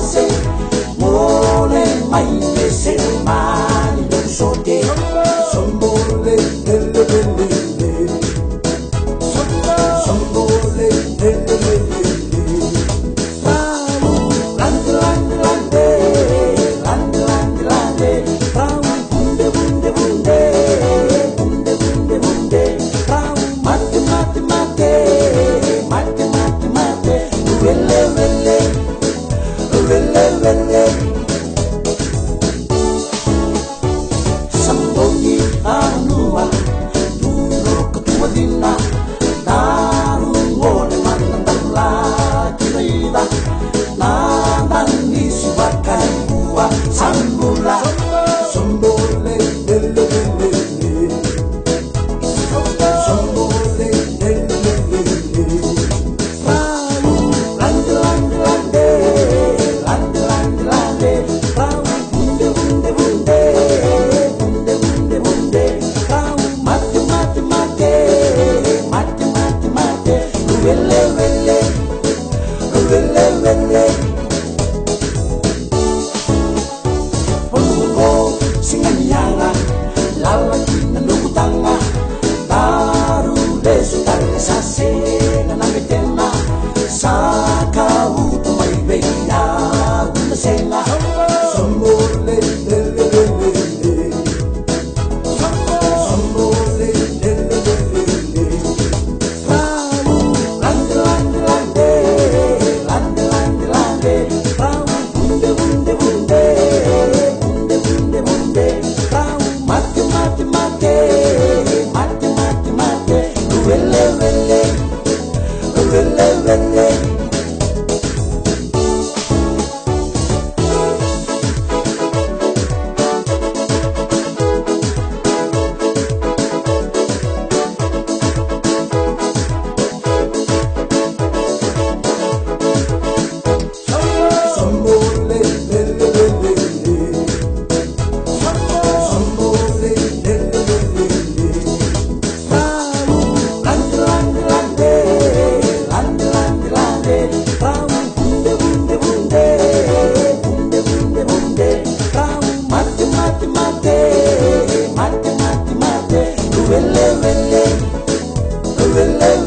say Mula.